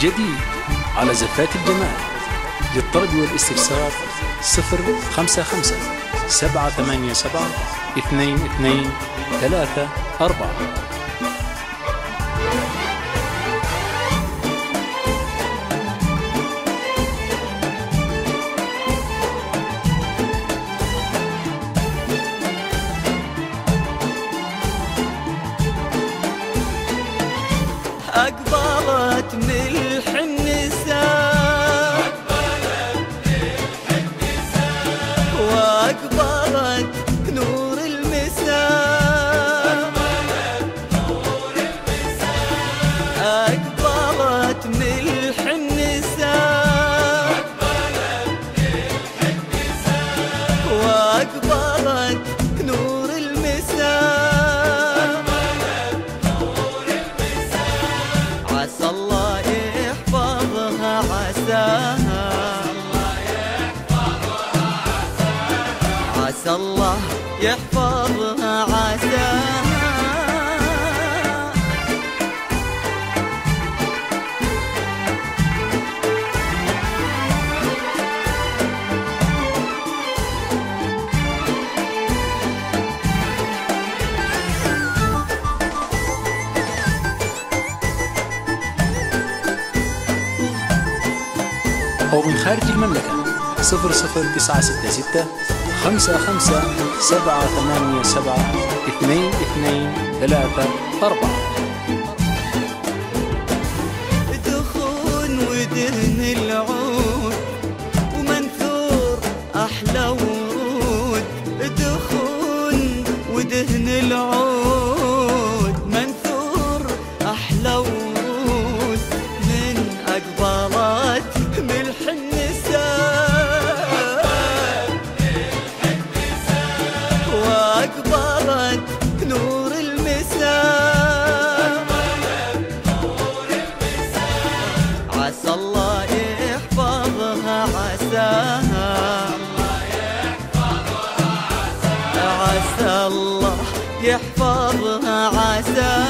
جديد على زفات الجمال. للطلب والاستفسار صفر خمسة خمسة سبعة ثمانية سبعة اثنين اثنين ثلاثة يحفظها عساها أو من خارج المملكة صفر صفر تسعة ستة ستة خمسة خمسة سبعة ثمانية سبعة اثنين اثنين ثلاثة أربعة. دخون ودهن العود ومنثور أحلى ورود يحفظها عساها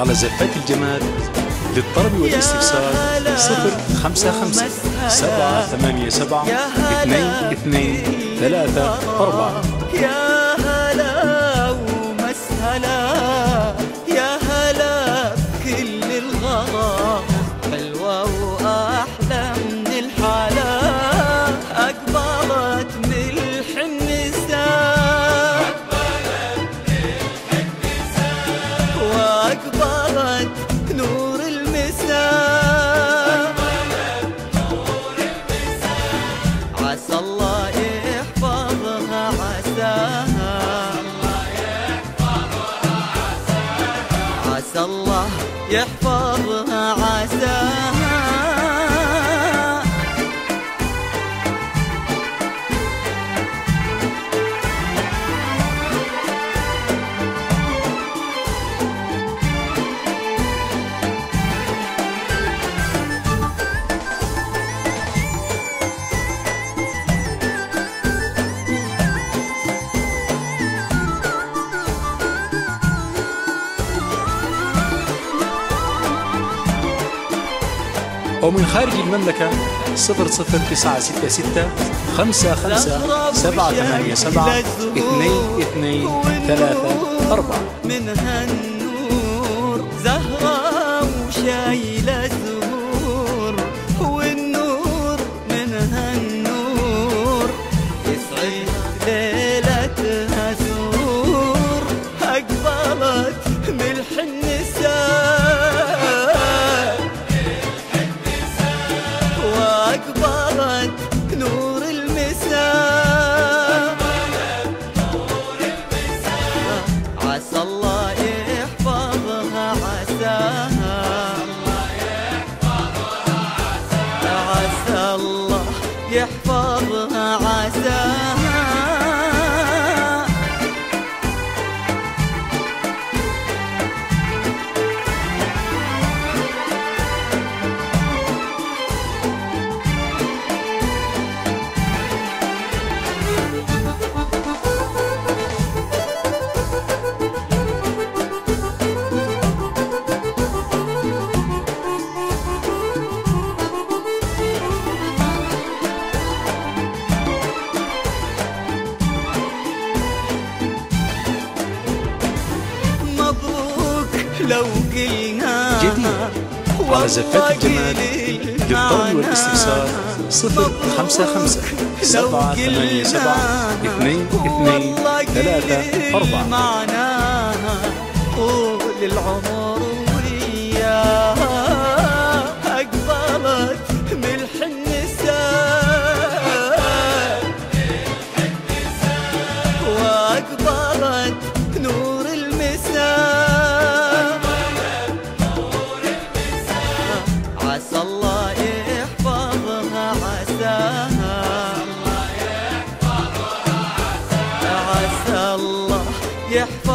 على زفات الجمال للطلب والاستفسار صفر خمسة خمسة سبعة ثمانية سبعة اثنين اثنين ثلاثة أربعة. نور المساء عسى الله يحفظها عساها. عسى الله يحفظها عساها. أو من خارج المملكة صفر صفر تسعة ستة ستة خمسة خمسة سبعة ثمانية سبعة اثنين اثنين ثلاثة أربعة. من هالنور زهرة وشايلة زهور والنور من هالنور يسعد ليلتها سرور أقبلت لو قلنا على زفة الجمال للطول والاستفسار صفر خمسة خمسة سبعة ثمانية سبعة اثنين اثنين ثلاثة أربعة. معناها طول العمر وياها. يحفظ